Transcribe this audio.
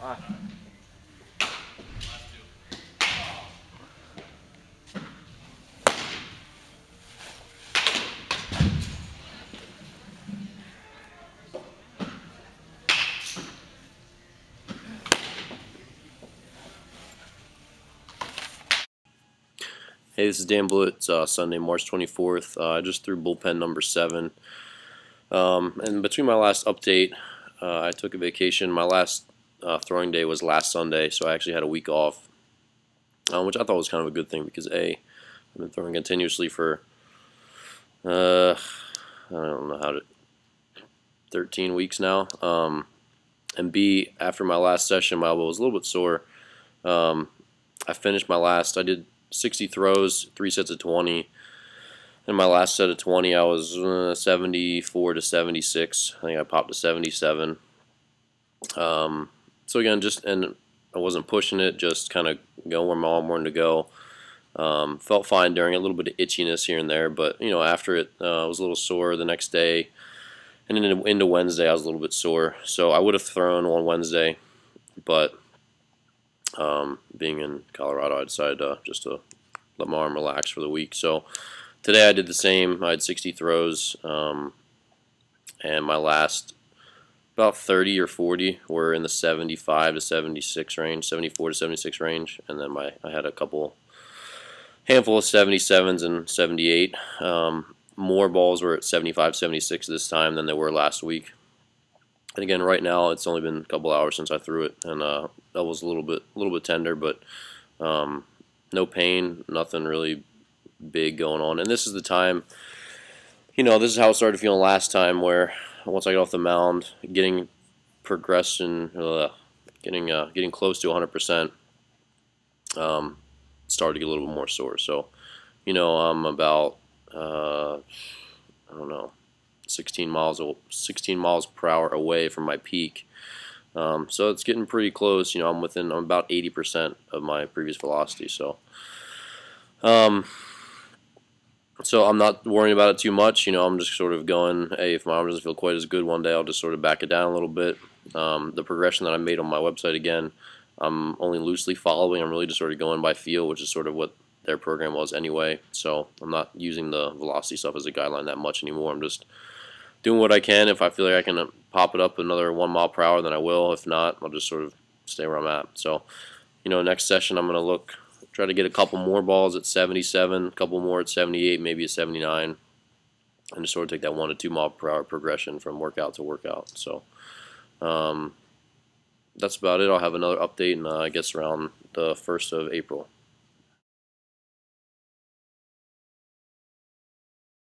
Hey, this is Dan Blewett. It's uh, Sunday, March 24th. Uh, I just threw bullpen number seven. Um, and between my last update, uh, I took a vacation. My last uh, throwing day was last Sunday, so I actually had a week off, um, which I thought was kind of a good thing because A, I've been throwing continuously for, uh, I don't know how to, 13 weeks now. Um, and B, after my last session, my elbow was a little bit sore. Um, I finished my last, I did 60 throws, three sets of 20. In my last set of 20, I was uh, 74 to 76. I think I popped to 77. Um, so again, just and I wasn't pushing it, just kind of going where my arm wanted to go. Um, felt fine during a little bit of itchiness here and there, but you know after it, uh, I was a little sore the next day, and into, into Wednesday I was a little bit sore. So I would have thrown on Wednesday, but um, being in Colorado, I decided uh, just to let my arm relax for the week. So today I did the same. I had 60 throws, um, and my last about 30 or 40 were in the 75 to 76 range, 74 to 76 range, and then my I had a couple handful of 77s and 78. Um, more balls were at 75, 76 this time than they were last week. And again, right now it's only been a couple hours since I threw it, and uh, that was a little bit, a little bit tender, but um, no pain, nothing really big going on. And this is the time, you know, this is how it started feeling last time, where once I got off the mound, getting progression, uh, getting uh, getting close to 100%, um, started to get a little bit more sore. So, you know, I'm about, uh, I don't know, 16 miles 16 miles per hour away from my peak. Um, so it's getting pretty close. You know, I'm within I'm about 80% of my previous velocity. So, um, so I'm not worrying about it too much. You know, I'm just sort of going, hey, if my arm doesn't feel quite as good one day, I'll just sort of back it down a little bit. Um, the progression that I made on my website again, I'm only loosely following. I'm really just sort of going by feel, which is sort of what their program was anyway. So I'm not using the velocity stuff as a guideline that much anymore. I'm just doing what I can. If I feel like I can pop it up another one mile per hour, then I will. If not, I'll just sort of stay where I'm at. So, you know, next session I'm going to look, try to get a couple more balls at 77, a couple more at 78, maybe a 79, and just sort of take that one to two mile per hour progression from workout to workout. So, um, that's about it. I'll have another update, in, uh, I guess, around the 1st of April.